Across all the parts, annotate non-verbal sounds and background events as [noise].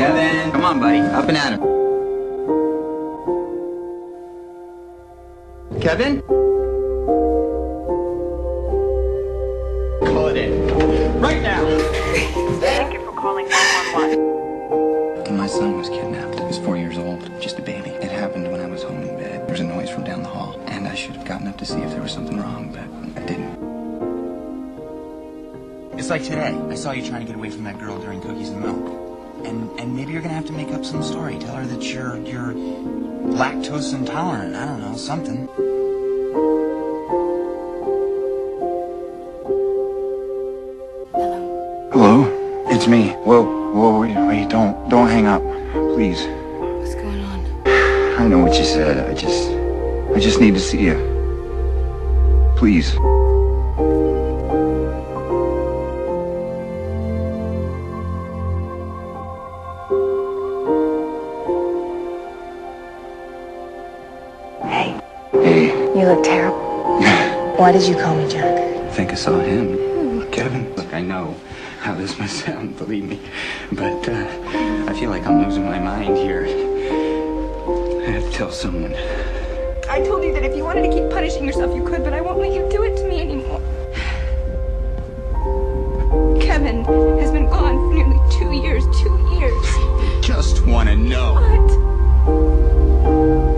Kevin! Come on, buddy. Up and at him. Kevin? There was a noise from down the hall, and I should have gotten up to see if there was something wrong, but I didn't. It's like today. I saw you trying to get away from that girl during cookies and milk. And and maybe you're gonna have to make up some story. Tell her that you're you're lactose intolerant. I don't know, something. Hello? It's me. Whoa, whoa, wait, wait, don't, don't hang up. Please. What's going on? I know what you said. I just, I just need to see you. Please. Hey, Hey, you look terrible. [laughs] Why did you call me Jack? I think I saw him. Kevin, look, I know how this must sound, believe me, but uh, I feel like I'm losing my mind here. I tell someone. I told you that if you wanted to keep punishing yourself, you could, but I won't let you do it to me anymore. Kevin has been gone for nearly two years. Two years. Just want to know. What?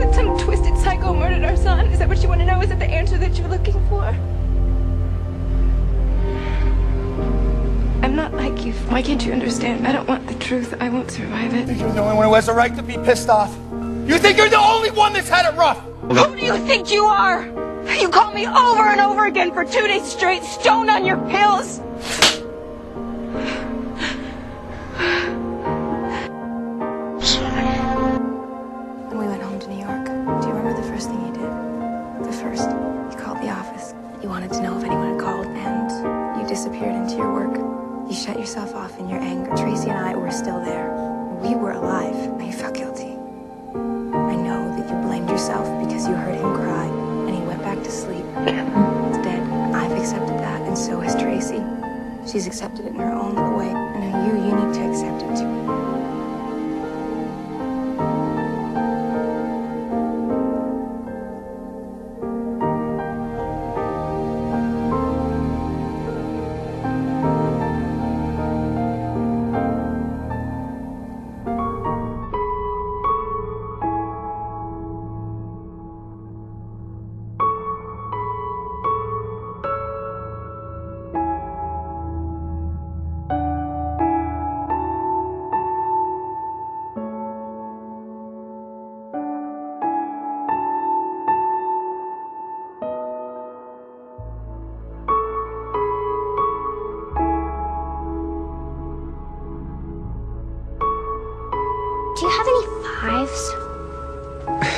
That some twisted psycho murdered our son? Is that what you want to know? Is that the answer that you're looking for? I'm not like you. Why can't you understand? I don't want the truth. I won't survive it. You're the only one who has a right to be pissed off. You think you're the only one that's had it rough? Who do you think you are? You call me over and over again for two days straight, stoned on your pills. When we went home to New York, do you remember the first thing you did? The first, you called the office. You wanted to know if anyone had called, and you disappeared into your work. You shut yourself off in your anger. Tracy and I were still She's accepted it in her own little way. And now you, you need to accept